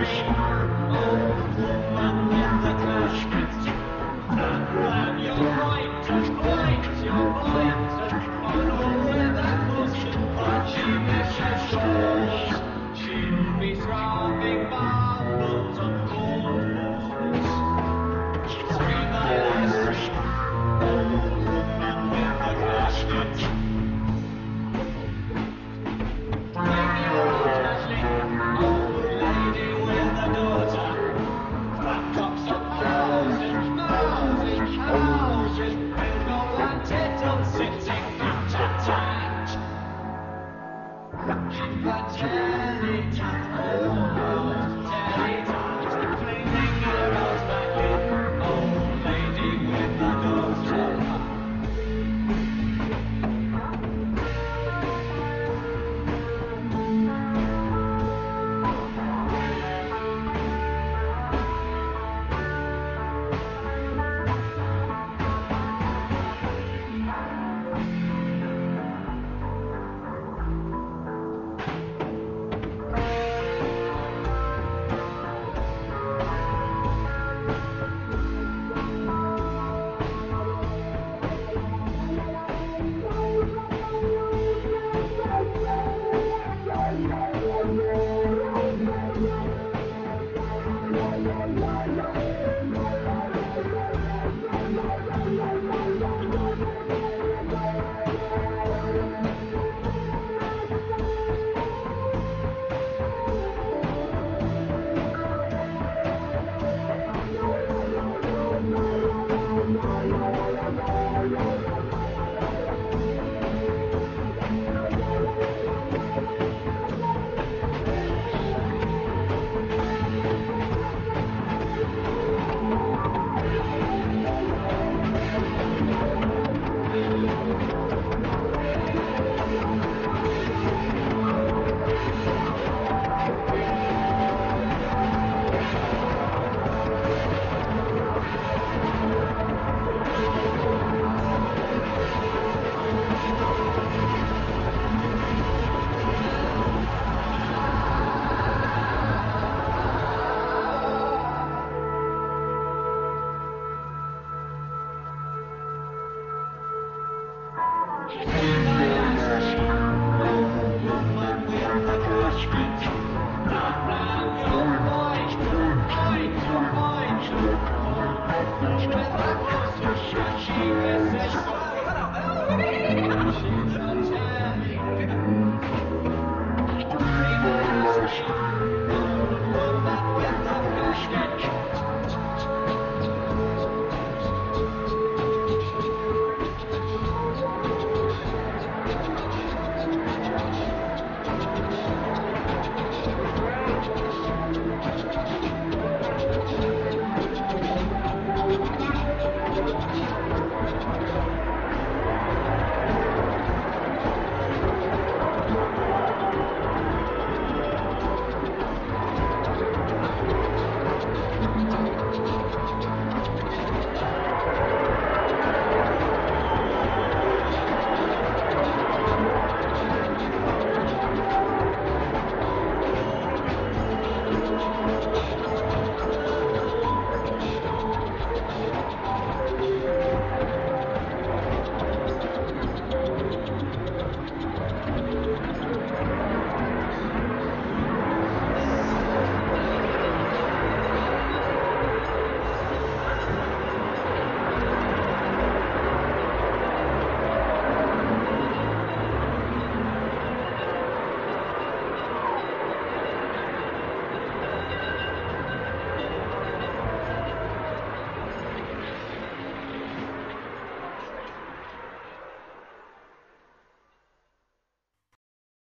Krishna, the cash Krishna. But Jerry Tot. Yeah.